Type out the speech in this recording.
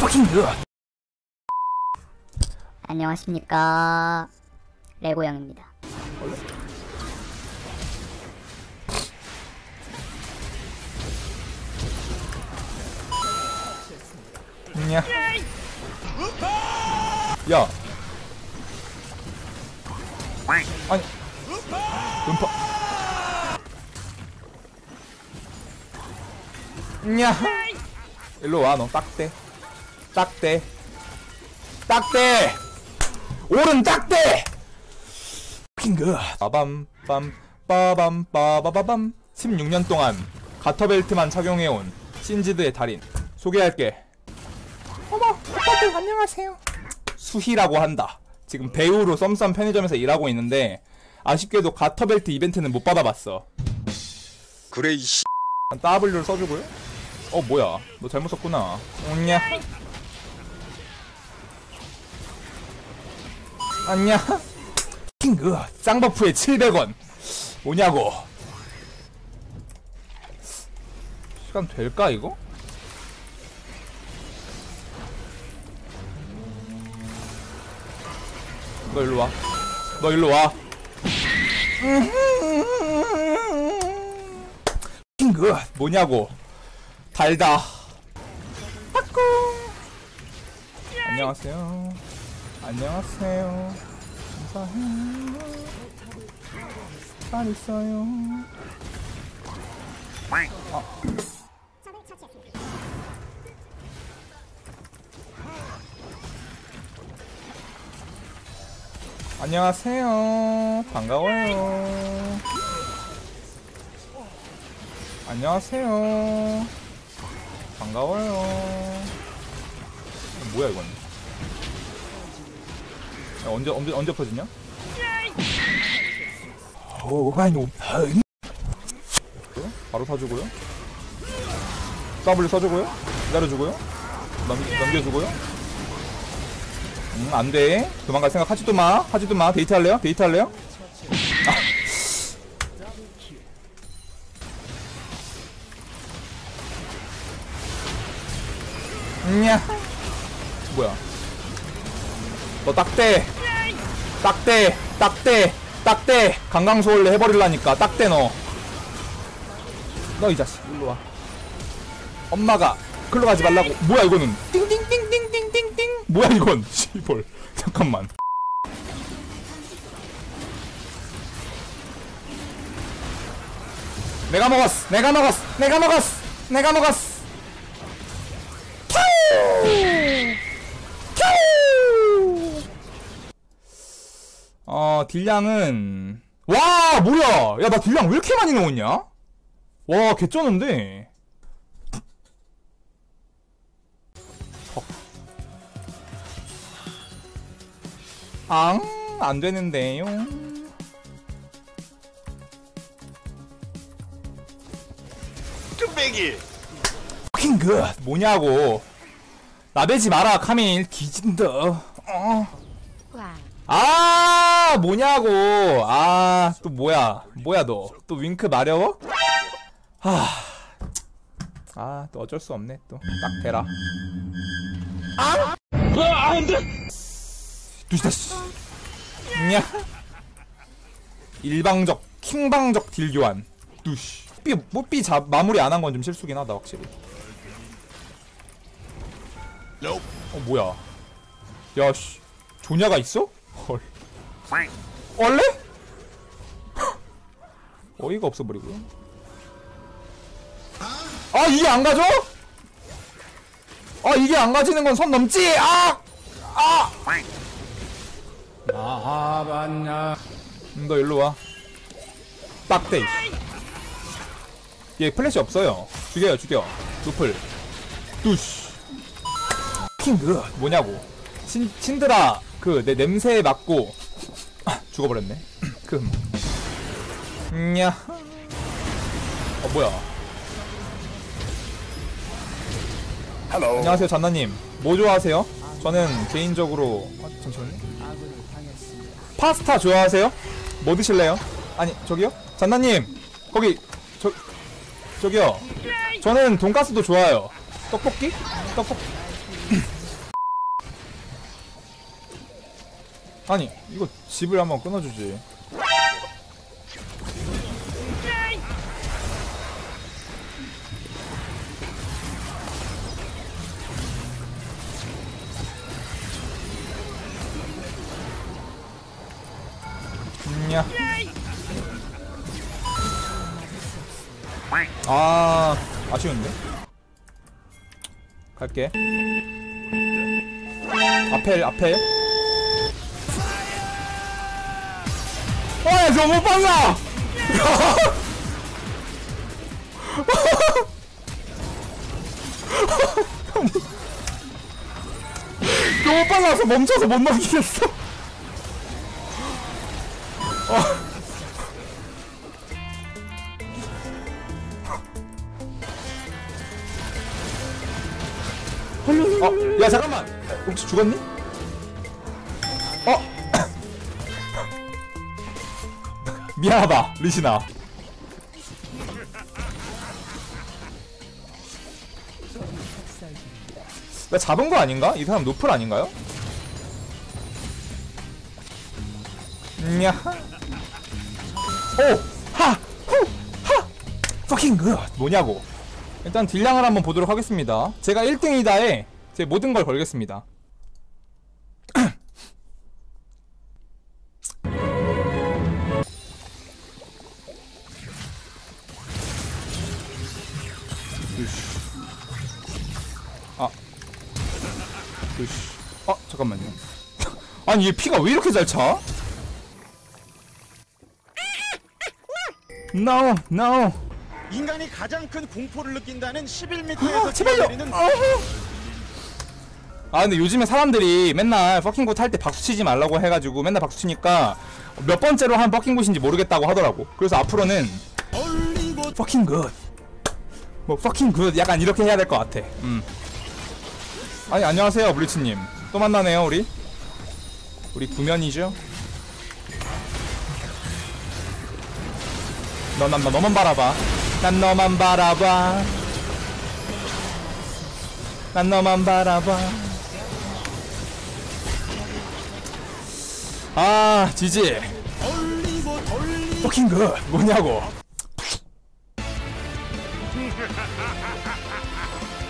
fucking good. 안녕하십니까 레고양입니다 냐. 야. 아니. 음파. 냐. 일로 와, 너 딱대. 딱대. 딱대. 오른 딱대. 핑그. 빠밤 빰 빠밤 빠바바밤. 16년 동안 가터벨트만 착용해온 신지드의 달인 소개할게. 어머, 오빠들 안녕하세요. 수희라고 한다. 지금 배우로 썸썸 편의점에서 일하고 있는데 아쉽게도 가터벨트 이벤트는 못 받아봤어. 그래 이 씨 W를 써주고요. 어 뭐야? 너 잘못 썼구나. 오냐? 안녕. 킹그 쌍버프에 700원. 뭐냐고? 시간 될까 이거? 너 일로 와. 너 일로 와. 킹그 뭐냐고? 달다. 빠꿍. 안녕하세요. 안녕하세요. 감사해요. 잘 있어요. 아. 안녕하세요. 반가워요. 안녕하세요. 반가워요. 뭐야 이건? 야, 언제 언제 언제 퍼지냐? 오가 이놈. 바로 사주고요. W 써주고요. 기다려주고요. 넘, 넘겨주고요. 음, 안 돼. 도망갈 생각 하지도 마. 하지도 마. 데이트 할래요? 데이트 할래요? 냐 뭐야? 너 딱대. 딱대 딱대 딱대. 강강소원래 해버릴라니까 딱대 너너 이 자식 일로 와. 엄마가 글로 가지 말라고. 뭐야 이거는? 띵띵띵띵띵띵띵. 뭐야 이건? 씨벌 잠깐만. 내가 먹었어. 내가 먹었어. 내가 먹었어. 내가 먹었어 어, 딜량은, 와, 뭐야! 야, 나 딜량 왜 이렇게 많이 넣었냐? 와, 개쩌는데. 헉. 앙, 안 되는데요. 뚝배기 fucking good. 뭐냐고. 나대지 마라, 카밀. 뒤진다. 어. 아, 뭐냐고. 아, 또 뭐야. 뭐야, 너. 또 윙크 마려워? 하. 아, 또 어쩔 수 없네, 또. 딱 대라. 아! 안 돼! 두시다, 씨. 냐. 일방적, 킹방적 딜 교환. 두시. 삐, 뭐, 삐 잡, 마무리 안 한 건 좀 실수긴 하다, 확실히. 어 뭐야 야씨 조냐가 있어? 헐. 원래? 어이가 없어 버리고요 아 이게 안 가져? 아 이게 안 가지는 건 선 넘지? 아! 아! 나하반야 음, 너 일로 와. 빡대. 얘 플래시 없어요. 죽여요 죽여. 노플. 뚜쉬 킹그 뭐냐고. 신, 신드라 그 내 냄새에 맞고 아, 죽어버렸네 금 냐. 어 뭐야 안녕하세요 잔나님 뭐 좋아하세요? 저는 개인적으로 아, 잠시만요 파스타 좋아하세요? 뭐 드실래요? 아니 저기요? 잔나님 거기 저 저기요 저는 돈가스도 좋아요 떡볶이? 떡볶 아니 이거 집을 한번 끊어주지. 냐. 아 아쉬운데? 갈게. 아펠 아펠 와 너무 빨라 너무 빨라서 멈춰서 못 넘기겠어 어, 야 잠깐만. 혹시 죽었니? 어? 미안하다, 리시나. 나 잡은 거 아닌가? 이 사람 노플 아닌가요? 냐. 오, 하, 후, 하. fucking good. 뭐냐고. 일단 딜량을 한번 보도록 하겠습니다. 제가 1등이다에 제 모든 걸 걸겠습니다. 아. 으쌰. 아, 잠깐만요. 아니, 얘 피가 왜 이렇게 잘 차? No, no. 인간이 가장 큰 공포를 느낀다는 아, 11m에서 제발요. 뛰어내리는 아우. 아 근데 요즘에 사람들이 맨날 fucking good 할때 박수 치지 말라고 해가지고 맨날 박수 치니까 몇 번째로 한 fucking good인지 모르겠다고 하더라고. 그래서 앞으로는 fucking good 뭐 fucking good 약간 이렇게 해야 될 것 같아. 음. 아니 안녕하세요 블리츠님. 또 만나네요 우리. 우리 구면이죠. 너난 너, 너만 바라봐. 난 너만 바라봐. 난 너만 바라봐. 아, GG. 퍼킹 굿. 뭐냐고. ハハハハ!